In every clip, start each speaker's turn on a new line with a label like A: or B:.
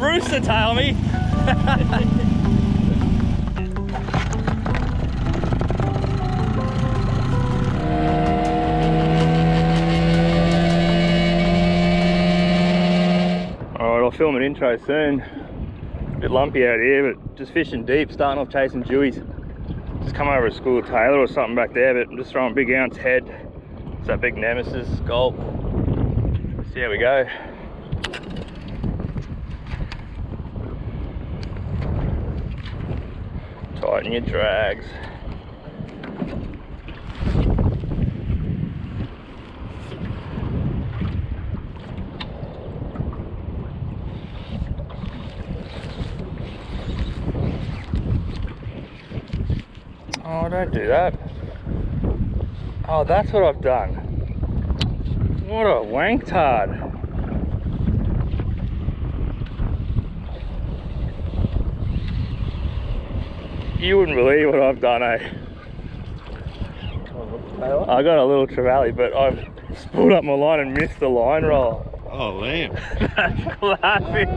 A: Rooster tail me. Alright, I'll film an intro soon. A bit lumpy out here, but just fishing deep, starting off chasing jewies. Just come over a school tailor or something back there, but I'm just throwing big ounce head. It's that big nemesis gulp. See how we go. Tighten your drags. Oh, don't do that. Oh, that's what I've done. What a wank tard. You wouldn't believe what I've done, eh? I got a little trevally, but I've spooled up my line and missed the line roll.
B: Oh, lamb.
A: That's classic.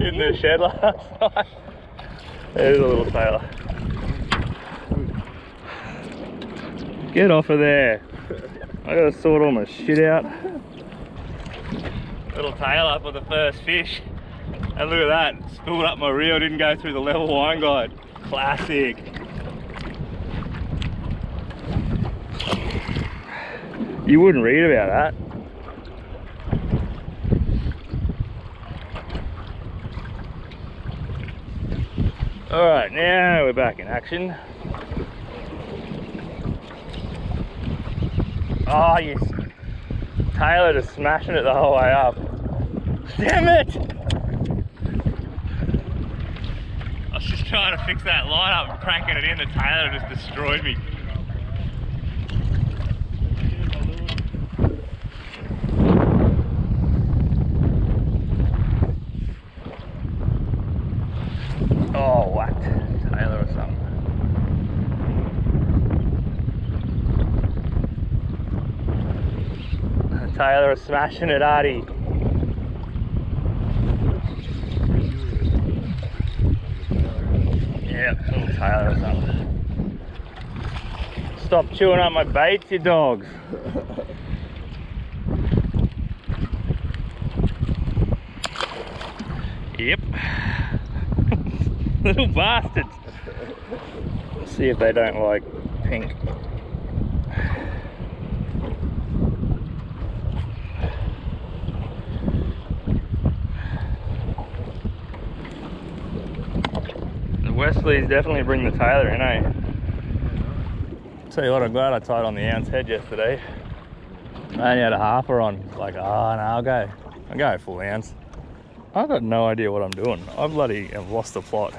A: In the shed last night. There's a little tailor. Get off of there. I gotta sort all my shit out. Little tail up on the first fish. And look at that, spilled up my reel, didn't go through the level line guide. Classic. You wouldn't read about that. All right, now we're back in action. Oh, yes. tailor just smashing it the whole way up. Damn it! I was just trying to fix that line up and cranking it in. The tailor just destroyed me. Oh. tailor is smashing it, Artie. Yep, little tailor or something. Stop chewing up my baits, you dogs. Yep. Little bastards. Let's see if they don't like pink. The Westleys definitely bring the tailor in, eh? Tell you what, I'm glad I tied on the ounce head yesterday. I only had a harper on. Like, ah, oh no, I'll go. I'll go full ounce. I've got no idea what I'm doing. I bloody have lost the plot.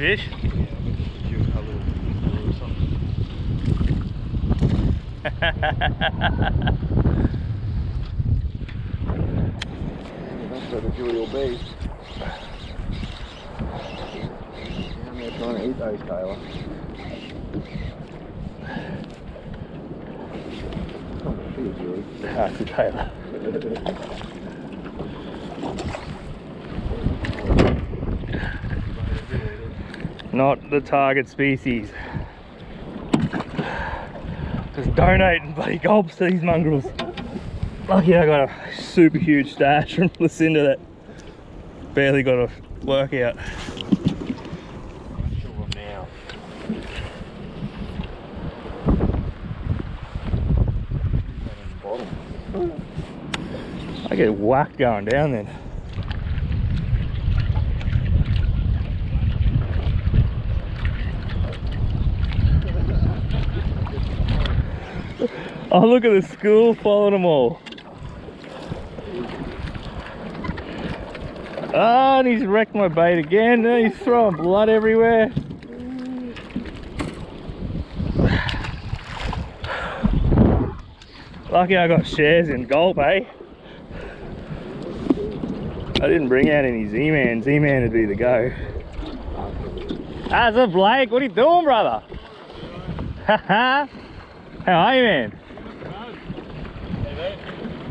A: Fish?
B: That's the trying to eat those, tailor. Come on, see Julie.
A: That's a tailor. Not the target species. Just donating bloody gulps to these mongrels. Lucky I got a super huge stash from Lucinda that barely got a workout. I get whacked going down then. Oh, look at the school following them all. Ah, oh, and he's wrecked my bait again. Now he's throwing blood everywhere. Lucky I got shares in Gulp, eh? I didn't bring out any Z-Man. Z-Man would be the go. Ah, How's it, Blake? What are you doing, brother? Haha. How are you, man?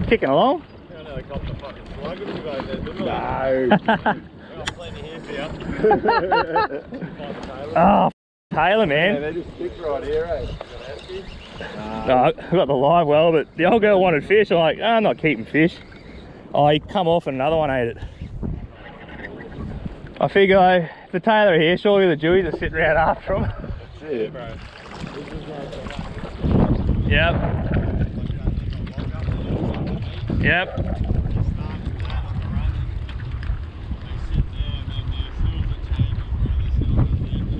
A: Kicking along?
B: No.
A: Oh, tailor,
B: Yeah,
A: man.
B: they just stick right here, eh?
A: No, I got the live well, but the old girl wanted fish. I'm like, oh, I'm not keeping fish. Oh, he come off and another one ate it. I figure if the tailor are here, surely the Jewies are sitting around after him.
B: That's it.
A: Yep. Yep.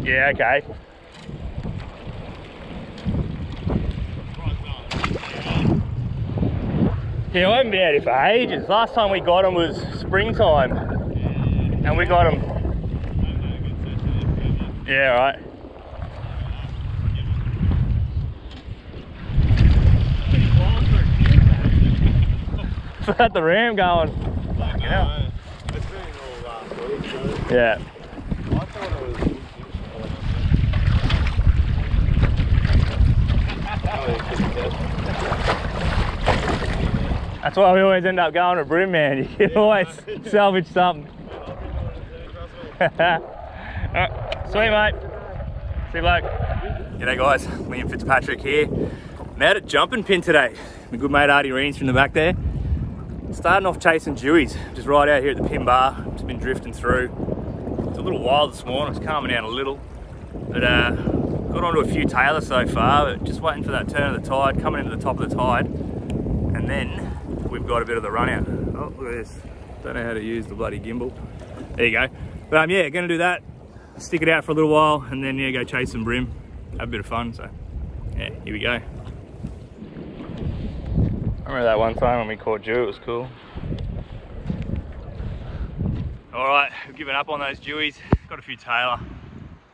A: Yeah, okay. Yeah, I haven't been out here for ages. Last time we got them was springtime. And we got them. Yeah, right. Had the ram going. Yeah. Yeah. That's why we always end up going to Bream, man. You can always salvage something. Alright, sweet mate. See you bloke. G'day guys, Liam Fitzpatrick here. I'm out at Jumpinpin today. My good mate Artie Rienstra the back there. Starting off chasing jewies, just right out here at the pin bar. Just been drifting through. It's a little wild this morning, it's calming down a little. But uh, got onto a few tailors so far, but just waiting for that turn of the tide, coming into the top of the tide. And then we've got a bit of the run out. Oh, look at this. Don't know how to use the bloody gimbal. There you go. But um, yeah, gonna do that. Stick it out for a little while and then yeah, go chase some bream. Have a bit of fun, so yeah, here we go. I remember that one time when we caught Jew, it was cool. All right, we've given up on those Jewies. Got a few tailor.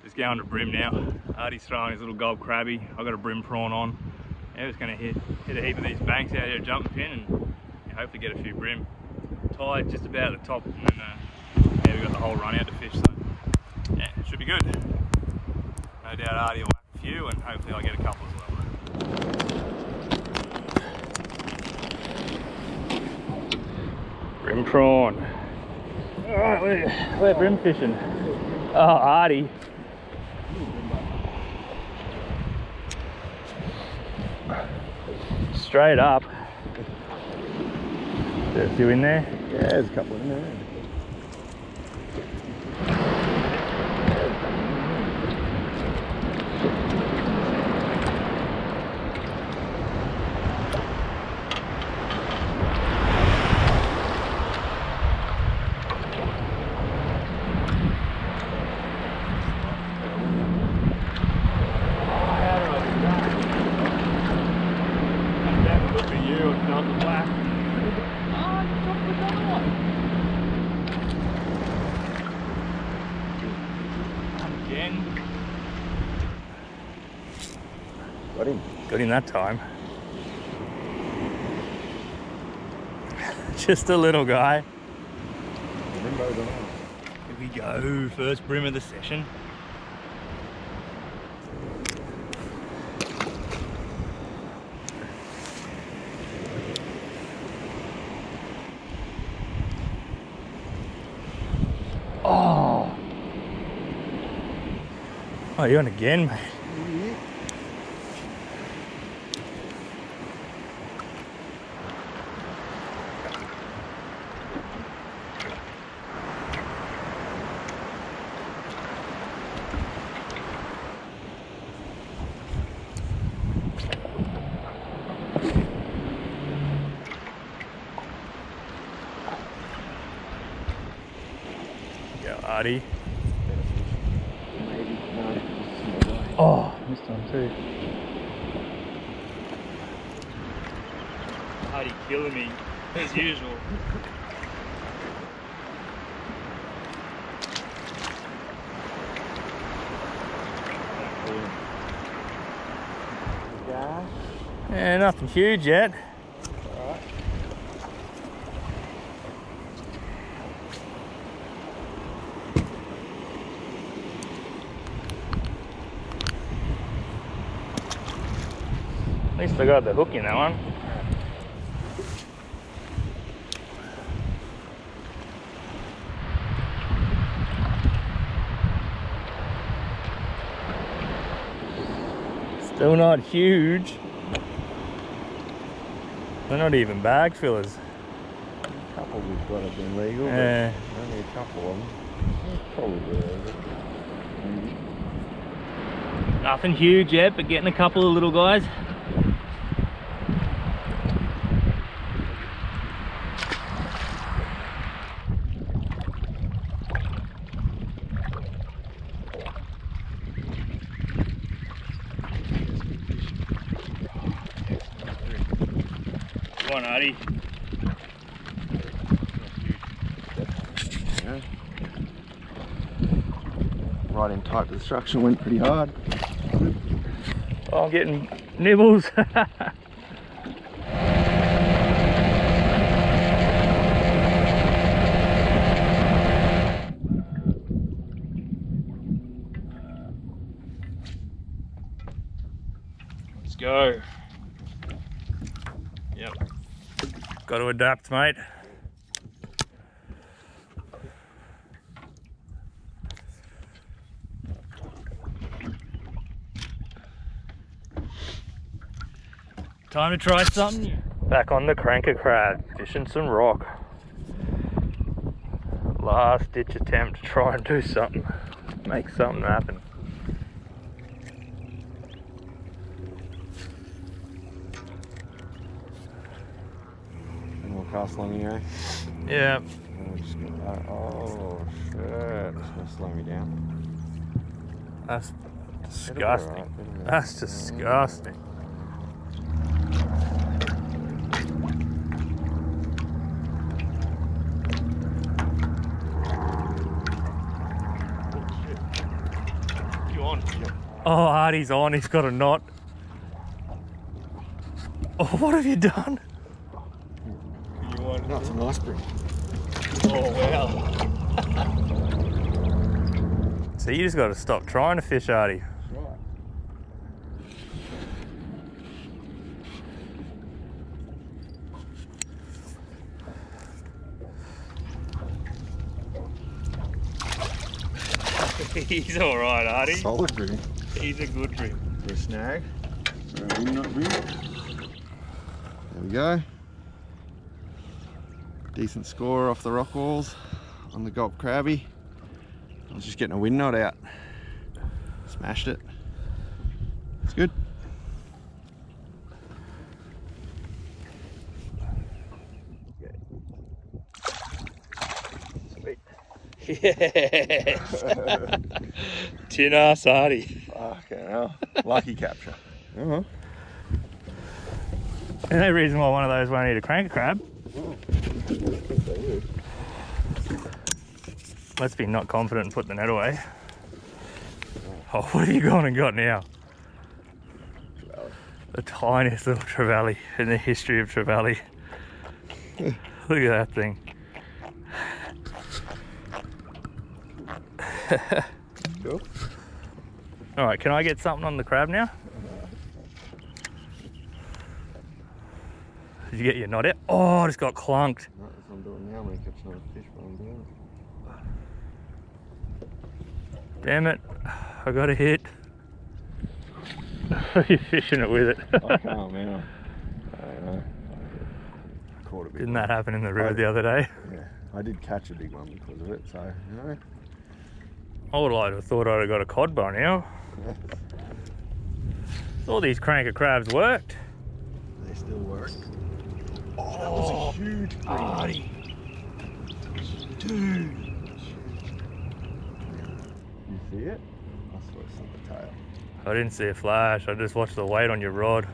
A: Just going to bream now. Artie's throwing his little Gulp crabby. I've got a bream prawn on. Yeah, just gonna hit, hit a heap of these banks out here Jumpinpin and hopefully get a few bream. Tide just about at the top and then uh, yeah, we've got the whole run out to fish, so yeah, it should be good. No doubt Artie will whack a few and hopefully I'll get a couple as well. Bream prawn. Alright, we're, we're bream fishing. Oh, Artie. Straight up. There a few in there?
B: Yeah, there's a couple in there.
A: Look at you, it's not the black. Again.
B: Got
A: That time. Just a little guy. Here we go, first bream of the session. Oh. Oh, you're on again, mate. Go, Artie.
B: Maybe. No.
A: Oh, missed one too. Artie killing me, as usual.
B: Yeah.
A: Yeah, nothing huge yet. At least I got the hook in that one. Still not huge. They're not even bag fillers.
B: A couple we've got have been legal,
A: Yeah.
B: only a couple of them. Probably.
A: Nothing huge yet, but getting a couple of little guys. Come on, Artie.
B: Yeah. Right in tight to the structure, went pretty hard.
A: Oh, I'm getting nibbles. Let's go. Yep. Got to adapt, mate. Time to try something new. Back on the Cranka crab, fishing some rock. Last ditch attempt to try and do something, make something happen.
B: And we'll cast along here. Eh?
A: Yeah,
B: And we'll just get that. Oh shit! It's gonna slow me down.
A: that's disgusting.
B: alright,
A: That's
B: alright.
A: disgusting. Oh, Artie's on. He's got a knot. Oh, what have you done? You want?
B: No, it's an cream.
A: Oh wow. so you just got to stop trying to fish, Artie.
B: Right.
A: He's all right, Artie.
B: Solid rig.
A: He's a good rig.
B: For a snag. For a wing, not rig. There we go. Decent score off the rock walls on the gulp crabby. I was just getting a wind knot out. Smashed it. It's good. Sweet.
A: Yes. Tin ass Artie.
B: Fucking hell. Lucky capture. Uh-huh.
A: There's no reason why one of those won't eat a crank crab. Let's be not confident and put the net away. Oh, what have you gone and got now? The tiniest little trevally in the history of trevally. Look at that thing.
B: Cool.
A: All right, can I get something on the crab now? Did you get your knot out? Oh, I just got clunked.
B: Right, that's what I'm doing now. I'm gonna catch another fish while I'm doing
A: Damn it, I got a hit. You're fishing it with it.
B: it. I can't, man. I know. I caught a big
A: Didn't
B: one.
A: that happen in the river the other day?
B: Yeah, I did catch a big one because of it, so, you know.
A: I would like to have thought I'd have got a cod by now. All these Cranka crabs worked.
B: They still work. Oh, that was a huge
A: Artie. Dude.
B: You see it? I saw it's on the tail.
A: I didn't see a flash. I just watched the weight on your rod.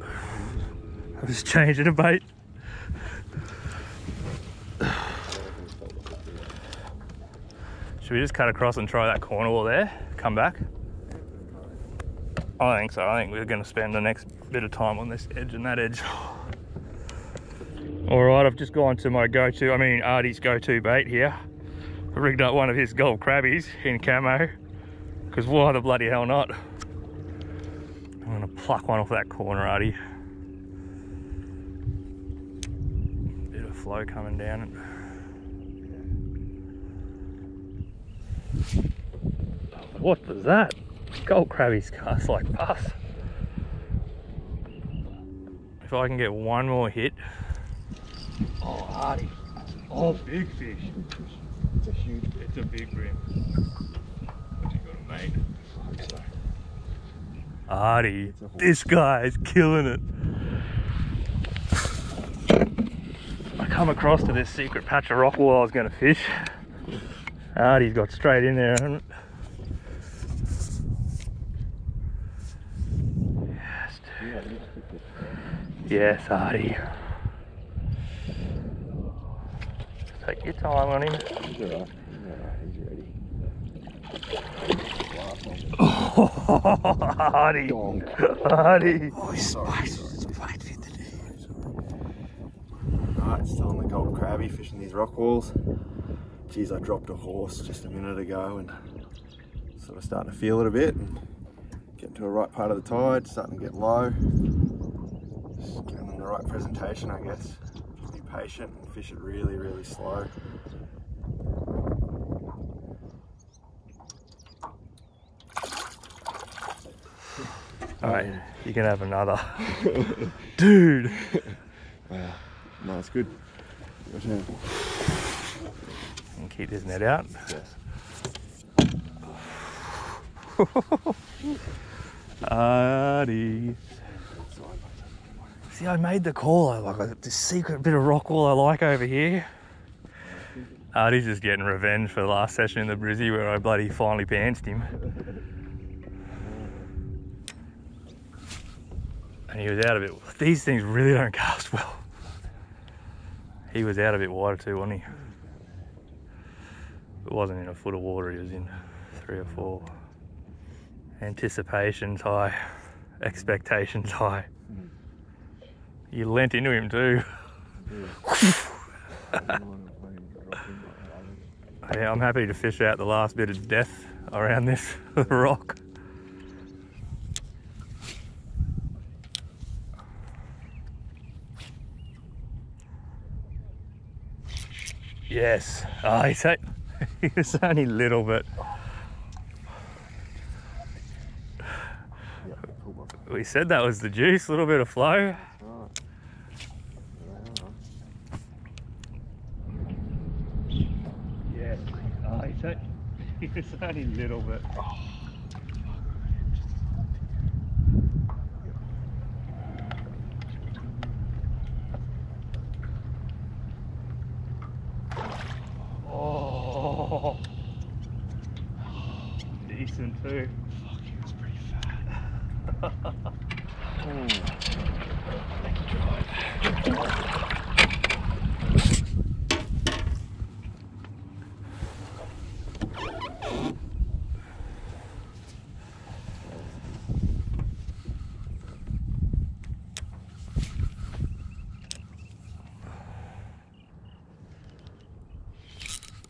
A: I was changing a bait. Should we just cut across and try that corner wall there? Come back? I think so. I think we're going to spend the next bit of time on this edge and that edge. All right, I've just gone to my go-to, I mean Artie's go-to bait here. I rigged up one of his Gulp crabbies in camo, because why the bloody hell not? I'm gonna pluck one off that corner, Artie. Bit of flow coming down it. What was that? Gulp crabbies cast like pus. If I can get one more hit. Oh, Artie. Oh, big fish.
B: It's a huge.
A: It's a big bream. What you got, mate? Artie,
B: It's a horse.
A: this guy's killing it. I come across to this secret patch of rock wall I was going to fish. Artie's got straight in there. hasn't it? Yes, dude. Yes, Artie. Take your time on him.
B: He's alright. He's alright. He's ready.
A: Artie.
B: Dong.
A: Artie.
B: Oh, sorry. It's a plate fit today. Alright, still on the Gulp crabby fishing these rock walls. Geez, I dropped a horse just a minute ago and sort of starting to feel it a bit and getting to a right part of the tide, starting to get low. Just getting them the right presentation, I guess. Just be patient and fish it really, really slow.
A: Alright, you can have another. Dude.
B: Wow. No, it's good. Your turn.
A: And keep this net out.
B: Yes.
A: Artie. See, I made the call. I like this secret bit of rock wall I like over here. Artie's just getting revenge for the last session in the Brizzy where I bloody finally pantsed him. And he was out of it. These things really don't cast well. He was out a bit wider too, wasn't he? It wasn't in a foot of water, he was in three or four. Anticipation's high, expectations high. You leant into him too. Yeah, I'm happy to fish out the last bit of death around this rock. Yes. Oh, he's, a- he's only a little bit. We said that was the juice, a little bit of flow. Yes. Oh, he's, a- only a little bit. Oh, decent too.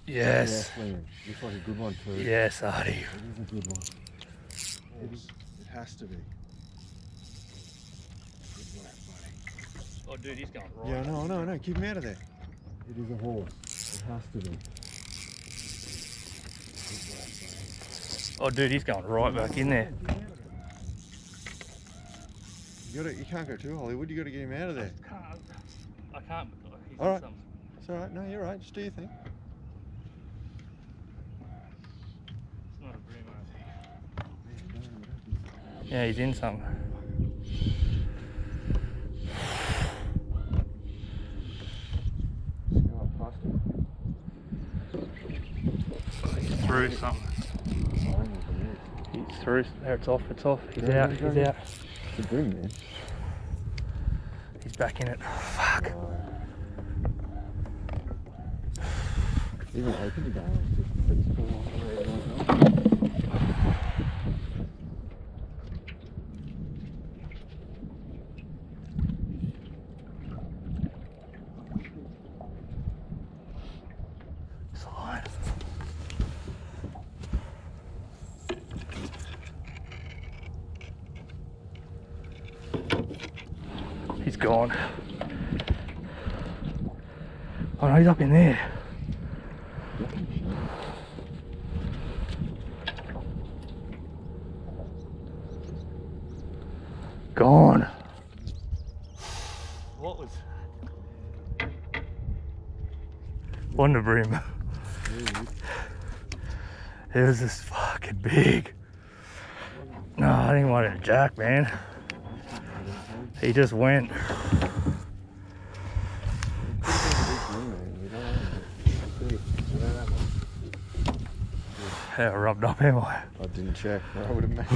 A: Yes.
B: Liam. Looks like a good one too.
A: Yes, Artie.
B: It is a good one. It, is, it has to be. Good work, buddy.
A: Oh, dude, he's going right.
B: Yeah, no, no, no. Keep him out of there. It is a horse. It has to be.
A: Oh, dude, he's going right back in there.
B: You gotta, you can't go too Hollywood. You got to get him out of there.
A: I Can't, I can't. He's
B: All
A: in
B: right.
A: some-
B: It's all right. No, you're right. Just do your thing.
A: It's not a bream, I think. Yeah, he's in some. He's through something. He's through. There, it's off. It's off. He's
B: Yeah,
A: out.
B: yeah,
A: He's out.
B: It's a bream, man.
A: He's back in it. Fuck.
B: Even open the game. Just pretty cool. Where everyone's going.
A: Slide. He's gone. Oh up in there. Gone. What was? Wonder bream. It was just fucking big. No, I didn't want it to jack, man. He just went. Yeah, rubbed up, am I?
B: I didn't check. I would have made.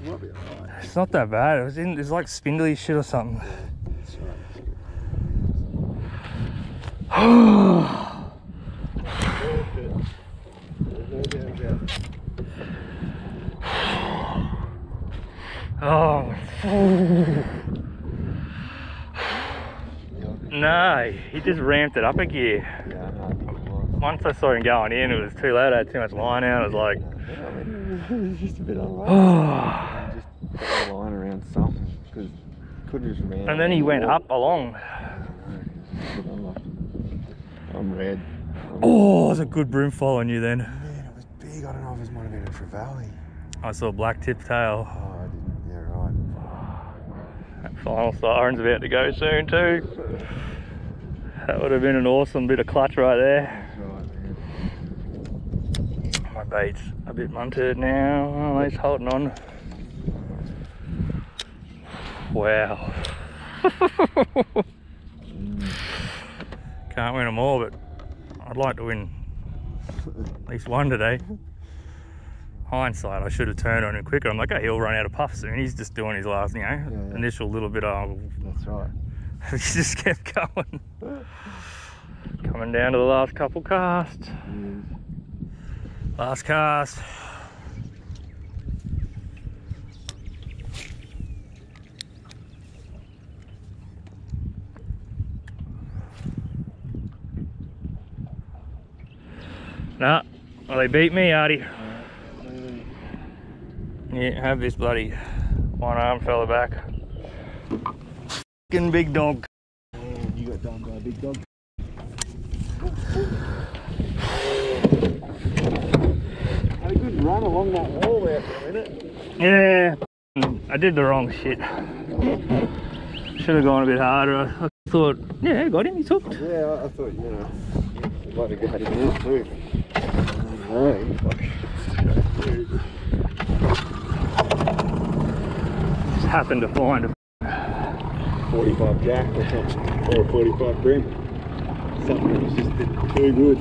B: Might be alright.
A: It's not that bad. It was in. It's like spindly shit or something. Oh. No, he just ramped it up a gear.
B: Yeah.
A: Once I saw him going in, it was too late. I had too much line out. I was like,
B: I mean, it's just a bit unlucky.
A: oh.
B: just put a line around something because could just ran.
A: And then he went up along.
B: I'm red.
A: Oh, it was a good broom following you then.
B: Man, it was big. I don't know if it might have been a trevally.
A: I saw a black tip tail.
B: Oh, I didn't. Yeah, right.
A: Final siren's about to go soon too. That would have been an awesome bit of clutch right there.
B: Right.
A: My bait's a bit munted now. Oh, he's holding on. Wow. Can't win them all, but I'd like to win at least one today. Hindsight, I should have turned on him quicker. I'm like, oh, he'll run out of puff soon. He's just doing his last, you know,
B: yeah.
A: initial little bit of.
B: That's right.
A: he just kept going. Coming down to the last couple casts. Last cast. Nah, well, they beat me, Artie. Yeah, have this bloody one arm fella back. Fucking big dog.
B: Man, you got done by a big dog. Had a good run along that wall there for a minute.
A: Yeah, I did the wrong shit. Should have gone a bit harder. I I thought, yeah, got him. He's hooked.
B: Yeah, I, I thought, you know, I'd like to go ahead and too.
A: Just happened to find a
B: 45 jack or something, or a 45 bream. Something that was just too good.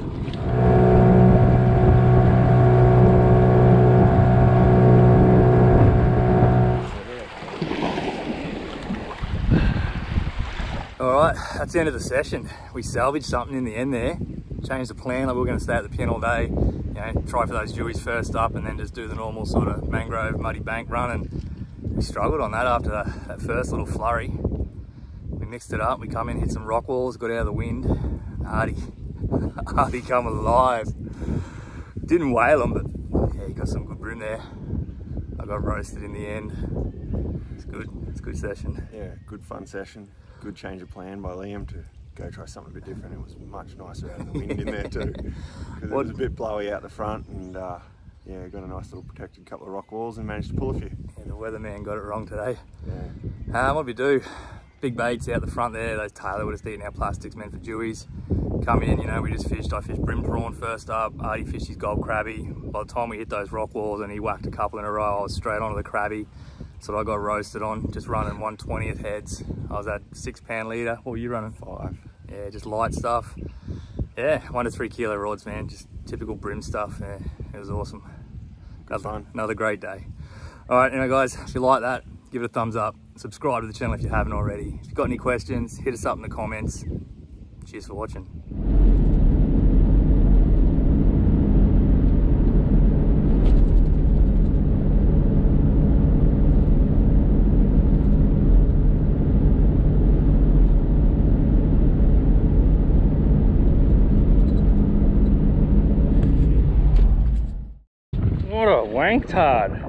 A: All right, that's the end of the session. We salvaged something in the end there. Changed the plan. Like we were going to stay at the pin all day. You know, try for those jewies first up, and then just do the normal sort of mangrove muddy bank run. And we struggled on that after that, that first little flurry. Mixed it up. We come in, hit some rock walls, got out of the wind. Artie, Artie come alive. Didn't whale him, but yeah, he got some good bream there. I got roasted in the end. It's good. It's a good session.
B: Yeah, good fun session. Good change of plan by Liam to go try something a bit different. It was much nicer out of the wind in there too. Because it was a bit blowy out the front and uh, yeah, got a nice little protected couple of rock walls and managed to pull a few.
A: Yeah, the weatherman got it wrong today.
B: Yeah.
A: Um, what we do? Big baits out the front there. Those tailor would just eating our plastics meant for jewies. Come in, you know, we just fished. I fished bream prawn first up. Artie fished his Gulp crabby. By the time we hit those rock walls and he whacked a couple in a row, I was straight onto the crabby. So I got roasted on, just running 120th heads. I was at six pound leader. What were you running?
B: Five.
A: Yeah, just light stuff. Yeah, one to three kilo rods, man. Just typical bream stuff. Yeah, it was awesome.
B: Good fun.
A: Another great day. All right, anyway, guys, if you like that, give it a thumbs up subscribe to the channel if you haven't already. If you've got any questions, hit us up in the comments. Cheers for watching. What a wanktard.